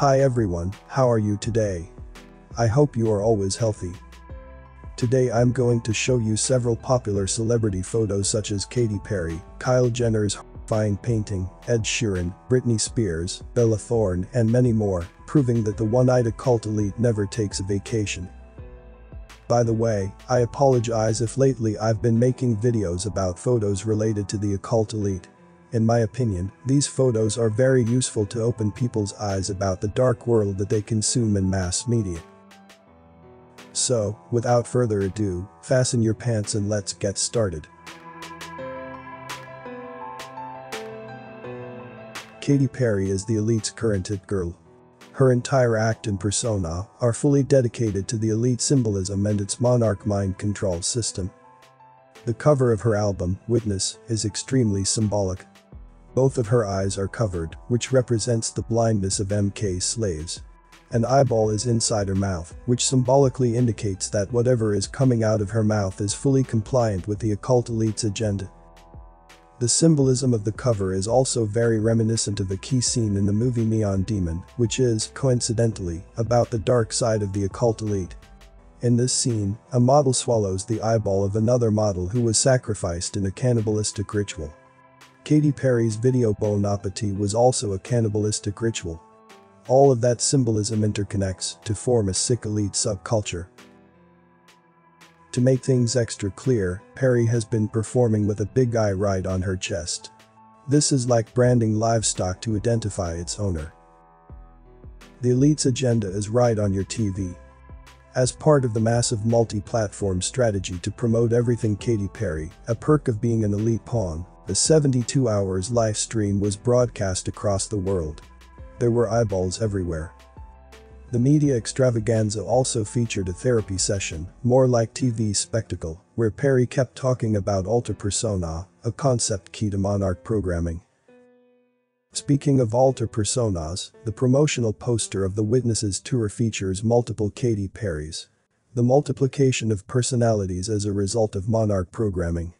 Hi everyone, how are you today? I hope you are always healthy. Today I'm going to show you several popular celebrity photos such as Katy Perry, Kylie Jenner's horrifying painting, Ed Sheeran, Britney Spears, Bella Thorne and many more, proving that the one-eyed occult elite never takes a vacation. By the way, I apologize if lately I've been making videos about photos related to the occult elite. In my opinion, these photos are very useful to open people's eyes about the dark world that they consume in mass media. So, without further ado, fasten your pants and let's get started. Katy Perry is the elite's current hit girl. Her entire act and persona are fully dedicated to the elite symbolism and its monarch mind control system. The cover of her album, Witness, is extremely symbolic. Both of her eyes are covered, which represents the blindness of MK slaves. An eyeball is inside her mouth, which symbolically indicates that whatever is coming out of her mouth is fully compliant with the occult elite's agenda. The symbolism of the cover is also very reminiscent of a key scene in the movie Neon Demon, which is, coincidentally, about the dark side of the occult elite. In this scene, a model swallows the eyeball of another model who was sacrificed in a cannibalistic ritual. Katy Perry's video Bon Appetit was also a cannibalistic ritual. All of that symbolism interconnects to form a sick elite subculture. To make things extra clear, Perry has been performing with a big eye right on her chest. This is like branding livestock to identify its owner. The elite's agenda is right on your TV. As part of the massive multi-platform strategy to promote everything Katy Perry, a perk of being an elite pawn, the 72 hours live stream was broadcast across the world. There were eyeballs everywhere. The media extravaganza also featured a therapy session, more like TV spectacle, where Perry kept talking about alter persona, a concept key to Monarch programming. Speaking of alter personas, the promotional poster of the Witnesses tour features multiple Katy Perrys. The multiplication of personalities as a result of Monarch programming.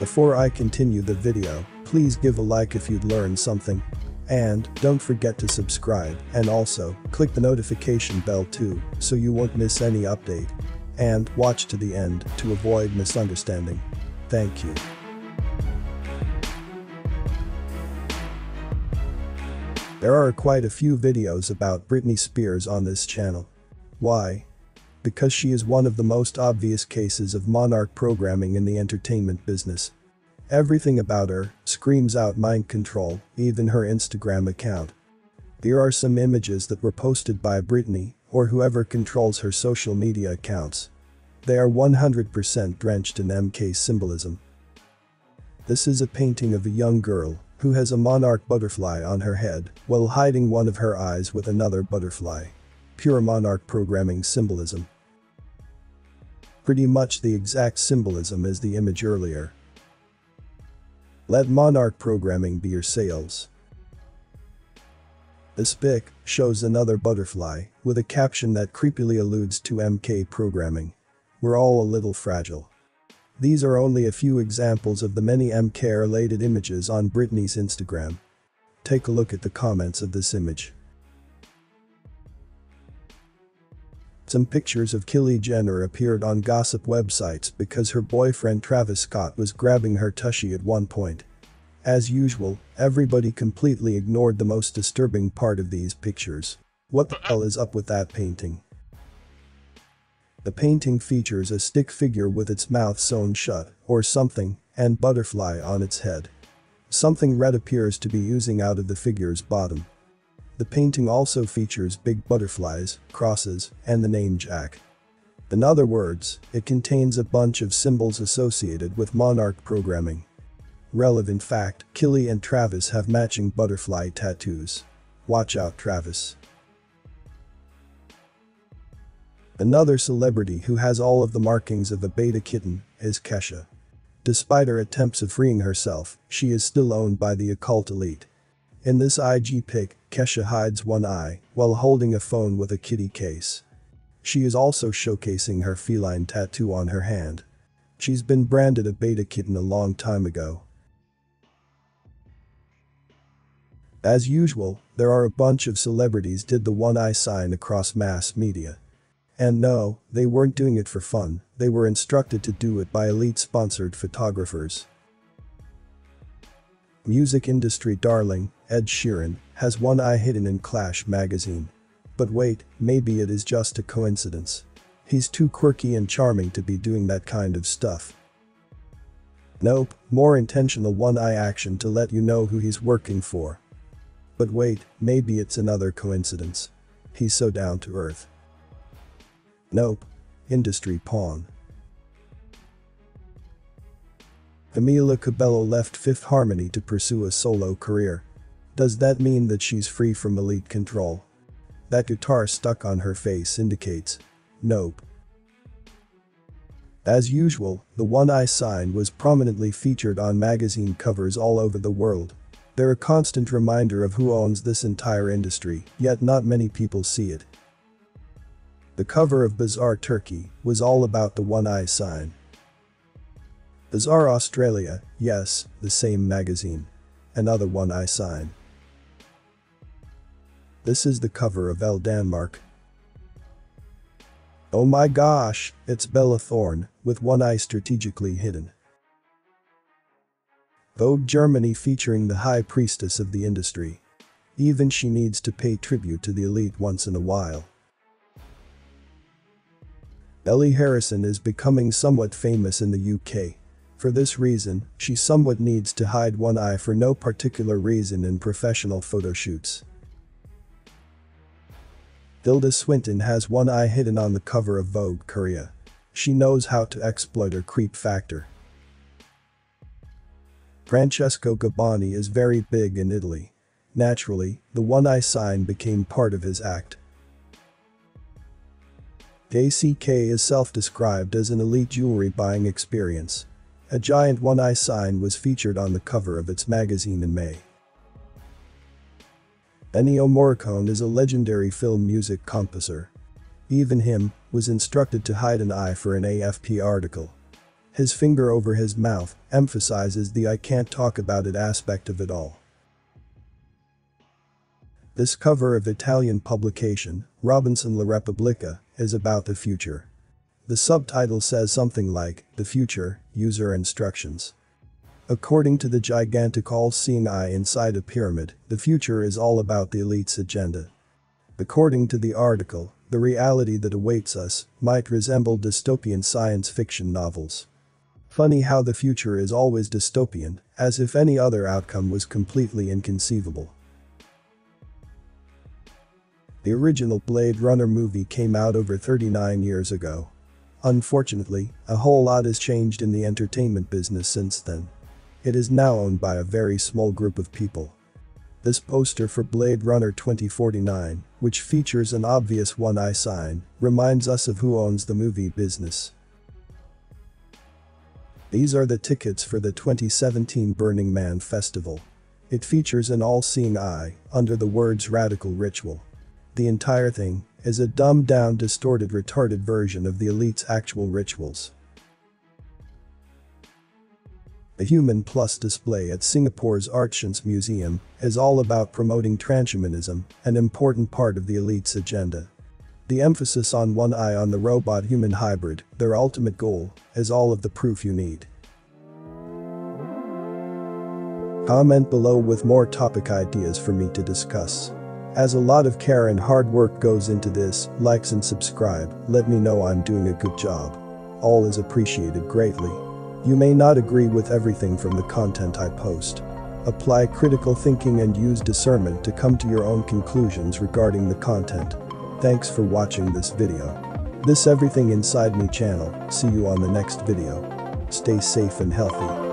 Before I continue the video, please give a like if you'd learned something. And don't forget to subscribe and also click the notification bell too so you won't miss any update. And watch to the end to avoid misunderstanding. Thank you. There are quite a few videos about Britney Spears on this channel. Why? Because she is one of the most obvious cases of monarch programming in the entertainment business. Everything about her screams out mind control, even her Instagram account. Here are some images that were posted by Britney or whoever controls her social media accounts. They are 100% drenched in MK symbolism. This is a painting of a young girl who has a monarch butterfly on her head while hiding one of her eyes with another butterfly. Pure monarch programming symbolism. Pretty much the exact symbolism as the image earlier. Let Monarch programming be your sales. This pic shows another butterfly with a caption that creepily alludes to MK programming. We're all a little fragile. These are only a few examples of the many MK-related images on Britney's Instagram. Take a look at the comments of this image. Some pictures of Kylie Jenner appeared on gossip websites because her boyfriend Travis Scott was grabbing her tushy at one point. As usual, everybody completely ignored the most disturbing part of these pictures. What the hell is up with that painting? The painting features a stick figure with its mouth sewn shut, or something, and butterfly on its head. Something red appears to be oozing out of the figure's bottom. The painting also features big butterflies, crosses, and the name Jack. In other words, it contains a bunch of symbols associated with Monarch programming. Relevant fact, Kylie and Travis have matching butterfly tattoos. Watch out Travis. Another celebrity who has all of the markings of a beta kitten is Kesha. Despite her attempts of freeing herself, she is still owned by the occult elite. In this IG pic, Kesha hides one eye while holding a phone with a kitty case. She is also showcasing her feline tattoo on her hand. She's been branded a beta kitten a long time ago. As usual, there are a bunch of celebrities did the one eye sign across mass media. And no, they weren't doing it for fun, they were instructed to do it by elite-sponsored photographers. Music industry darling, Ed Sheeran, has one eye hidden in Clash magazine. But wait, maybe it is just a coincidence. He's too quirky and charming to be doing that kind of stuff. Nope, more intentional one-eye action to let you know who he's working for. But wait, maybe it's another coincidence. He's so down to earth. Nope. Industry pawn. Camila Cabello left Fifth Harmony to pursue a solo career. Does that mean that she's free from elite control? That guitar stuck on her face indicates. Nope. As usual, the One Eye sign was prominently featured on magazine covers all over the world. They're a constant reminder of who owns this entire industry, yet not many people see it. The cover of Bazaar Turkey was all about the One Eye sign. Bazaar Australia, yes, the same magazine. Another One Eye sign. This is the cover of Elle Danmark. Oh my gosh, it's Bella Thorne, with one eye strategically hidden. Vogue Germany featuring the high priestess of the industry. Even she needs to pay tribute to the elite once in a while. Ellie Harrison is becoming somewhat famous in the UK. For this reason, she somewhat needs to hide one eye for no particular reason in professional photo shoots. Tilda Swinton has one eye hidden on the cover of Vogue Korea. She knows how to exploit her creep factor. Francesco Gabbani is very big in Italy. Naturally, the one-eye sign became part of his act. JCK is self-described as an elite jewelry buying experience. A giant one-eye sign was featured on the cover of its magazine in May. Ennio Morricone is a legendary film music composer. Even him was instructed to hide an eye for an AFP article. His finger over his mouth emphasizes the I can't talk about it aspect of it all. This cover of Italian publication, Robinson La Repubblica, is about the future. The subtitle says something like, The Future, User Instructions. According to the gigantic all-seeing eye inside a pyramid, the future is all about the elite's agenda. According to the article, the reality that awaits us might resemble dystopian science fiction novels. Funny how the future is always dystopian, as if any other outcome was completely inconceivable. The original Blade Runner movie came out over 39 years ago. Unfortunately, a whole lot has changed in the entertainment business since then. It is now owned by a very small group of people. This poster for Blade Runner 2049, which features an obvious one-eye sign, reminds us of who owns the movie business. These are the tickets for the 2017 Burning Man Festival. It features an all-seeing eye under the words radical ritual. The entire thing is a dumbed-down distorted retarded version of the elite's actual rituals. The Human Plus display at Singapore's ArtScience Museum is all about promoting transhumanism, an important part of the elite's agenda. The emphasis on one eye on the robot-human hybrid, their ultimate goal, is all of the proof you need. Comment below with more topic ideas for me to discuss. As a lot of care and hard work goes into this, likes and subscribe, let me know I'm doing a good job. All is appreciated greatly. You may not agree with everything from the content I post. Apply critical thinking and use discernment to come to your own conclusions regarding the content. Thanks for watching this video. This Everything Inside Me channel, see you on the next video. Stay safe and healthy.